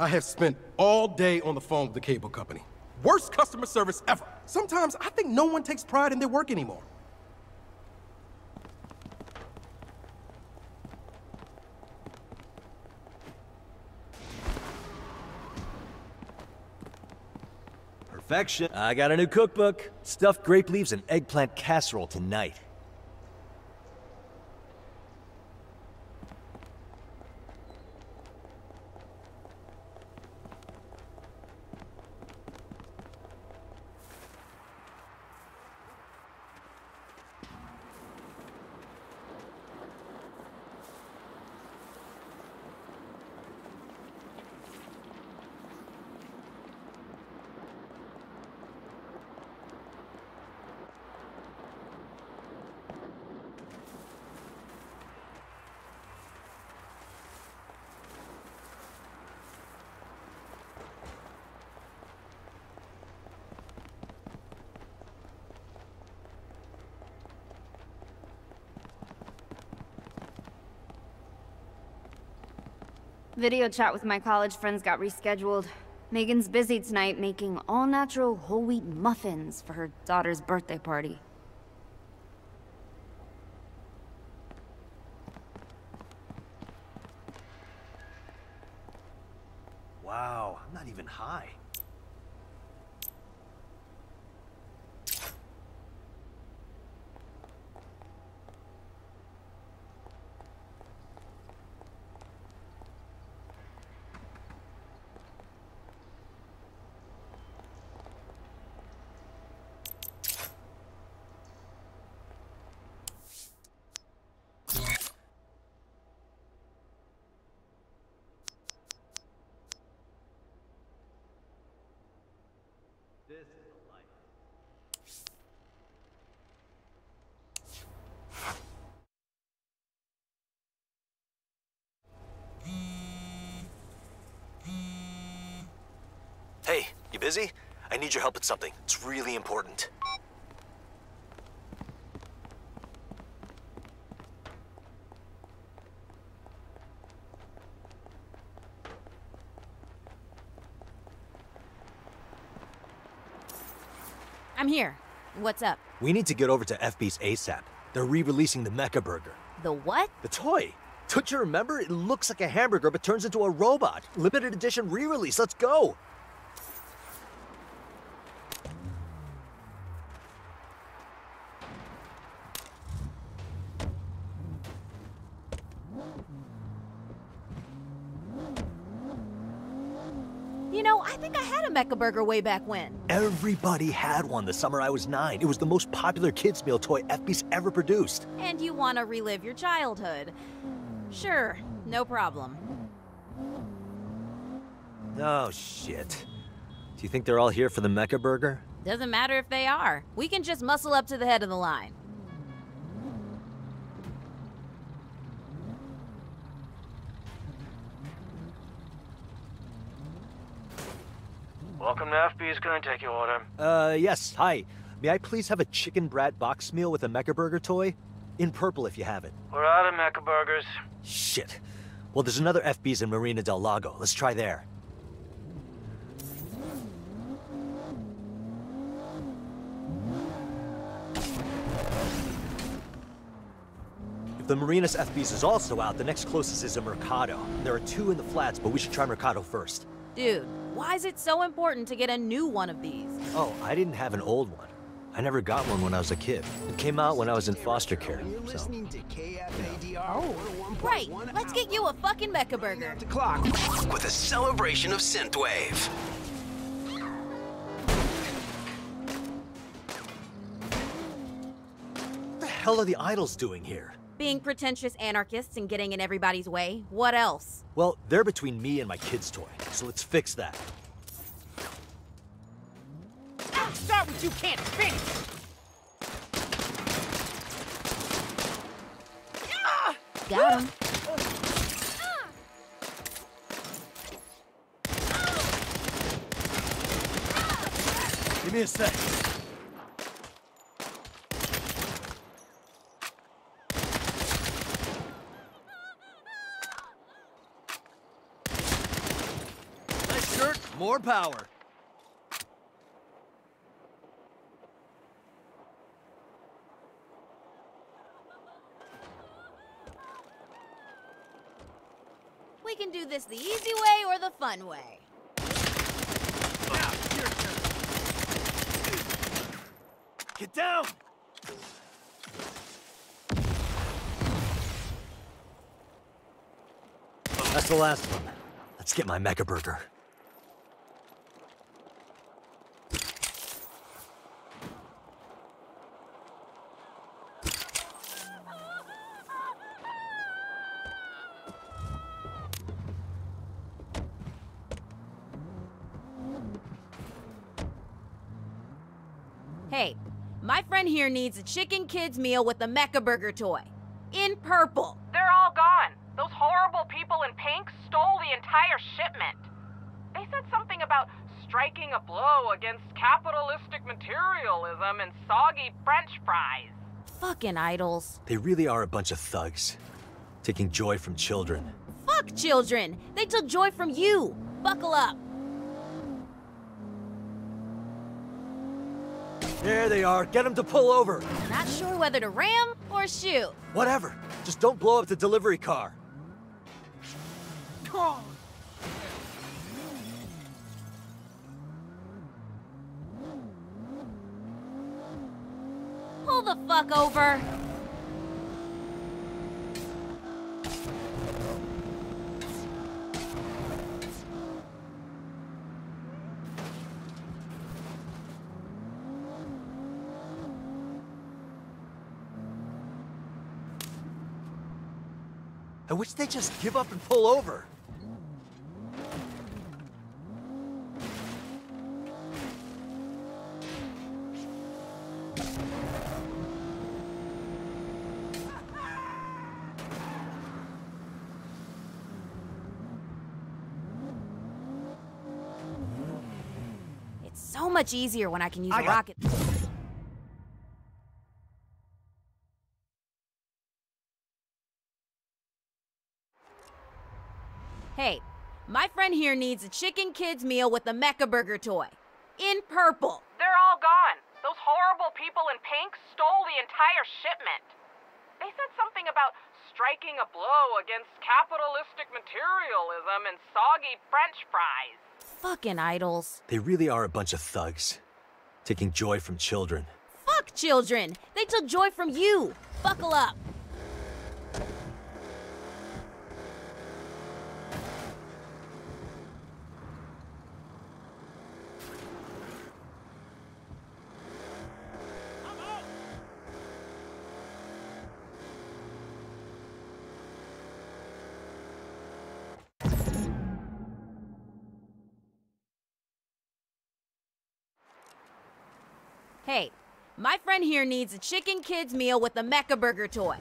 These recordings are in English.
I have spent all day on the phone with the cable company. Worst customer service ever. Sometimes I think no one takes pride in their work anymore. Perfection. I got a new cookbook. Stuffed grape leaves and eggplant casserole tonight. Video chat with my college friends got rescheduled. Megan's busy tonight making all-natural whole wheat muffins for her daughter's birthday party. Wow, I'm not even high. Hey, you busy? I need your help with something. It's really important. I'm here. What's up? We need to get over to FB's ASAP. They're re-releasing the Mecha Burger. The what? The toy. Don't you remember? It looks like a hamburger but turns into a robot. Limited edition re-release. Let's go. You know, I think I had a Mecha Burger way back when. Everybody had one the summer I was nine. It was the most popular kids' meal toy FB's ever produced. And you want to relive your childhood. Sure, no problem. Oh, shit. Do you think they're all here for the Mecha Burger? Doesn't matter if they are. We can just muscle up to the head of the line. Welcome to FB's. Can I take your order? Uh, yes, hi. May I please have a chicken brat box meal with a Mecha Burger toy? In purple if you have it. We're out of Mecha Burgers. Shit. Well, there's another FB's in Marina del Lago. Let's try there. If the Marinas FB's is also out, the next closest is a Mercado. There are two in the flats, but we should try Mercado first. Dude, why is it so important to get a new one of these? Oh, I didn't have an old one. I never got one when I was a kid. It came out when I was in foster care. You're So. listening to KFADR Oh, right. Let's get you a fucking Mecha Burger. the clock with a celebration of synthwave. What the hell are the idols doing here? Being pretentious anarchists and getting in everybody's way. What else? Well, they're between me and my kid's toy, so let's fix that. Don't start what you can't finish! Got him. Give me a sec. More power. We can do this the easy way or the fun way. Get down! That's the last one. Let's get my Mecha Burger. Hey, my friend here needs a chicken kids meal with a Mecha Burger toy. In purple. They're all gone. Those horrible people in pink stole the entire shipment. They said something about striking a blow against capitalistic materialism and soggy french fries. Fucking idols. They really are a bunch of thugs. Taking joy from children. Fuck children. They took joy from you. Buckle up. There they are. Get them to pull over. Not sure whether to ram or shoot. Whatever. Just don't blow up the delivery car. Pull the fuck over. I wish they'd just give up and pull over. It's so much easier when I can use I a rocket. Here needs a chicken kids meal with a Mecha Burger toy. In purple. They're all gone. Those horrible people in pink stole the entire shipment. They said something about striking a blow against capitalistic materialism and soggy french fries. Fucking idols. They really are a bunch of thugs. Taking joy from children. Fuck children. They took joy from you. Buckle up. Hey, my friend here needs a chicken kids meal with a Mecha Burger toy.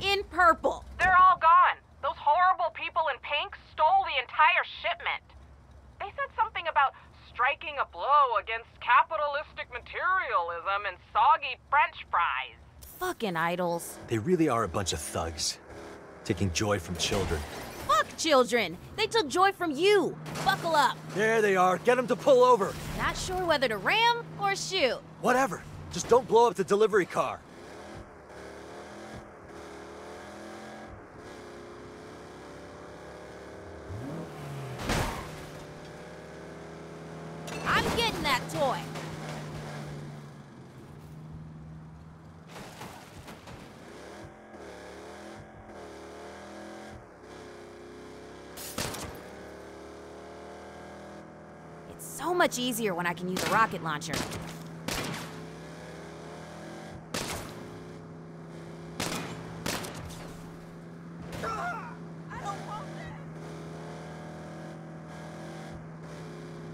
In purple. They're all gone. Those horrible people in pink stole the entire shipment. They said something about striking a blow against capitalistic materialism and soggy french fries. Fucking idols. They really are a bunch of thugs. Taking joy from children. Fuck children. They took joy from you. Buckle up. There they are. Get them to pull over. Not sure whether to ram or shoot. Whatever. Just don't blow up the delivery car. I'm getting that toy. It's so much easier when I can use a rocket launcher.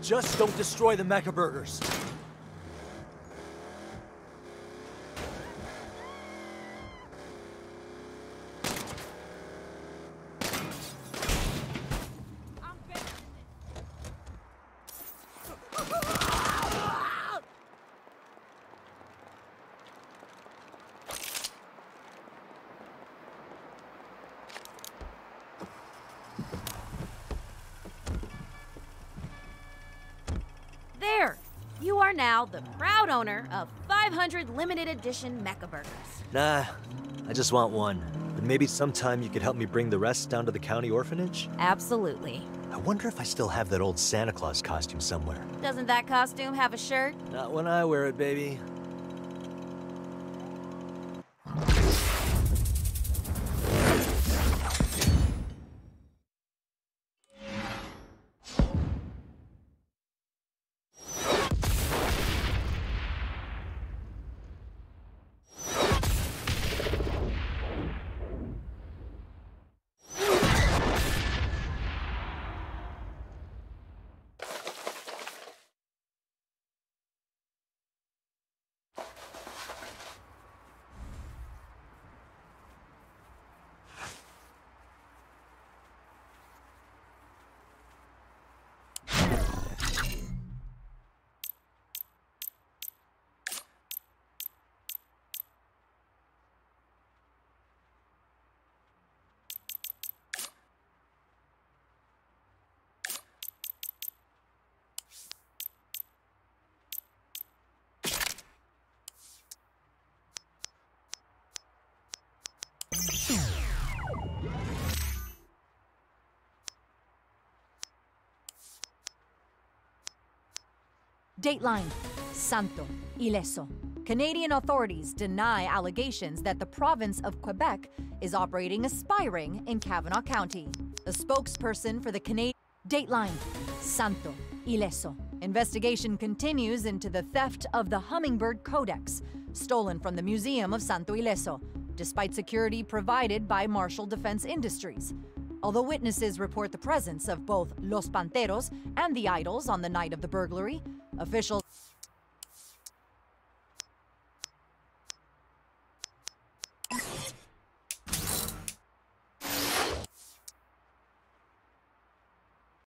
Just don't destroy the Mecha Burgers. Now the proud owner of 500 limited edition Mecha Burgers. Nah, I just want one. And maybe sometime you could help me bring the rest down to the county orphanage? Absolutely. I wonder if I still have that old Santa Claus costume somewhere. Doesn't that costume have a shirt? Not when I wear it, baby. Dateline Santo Ileso. Canadian authorities deny allegations that the province of Quebec is operating a spy ring in Kavanaugh County. A spokesperson for the Canadian Dateline Santo Ileso. Investigation continues into the theft of the Hummingbird Codex, stolen from the Museum of Santo Ileso, despite security provided by Marshall Defense Industries. Although witnesses report the presence of both Los Panteros and the idols on the night of the burglary, officials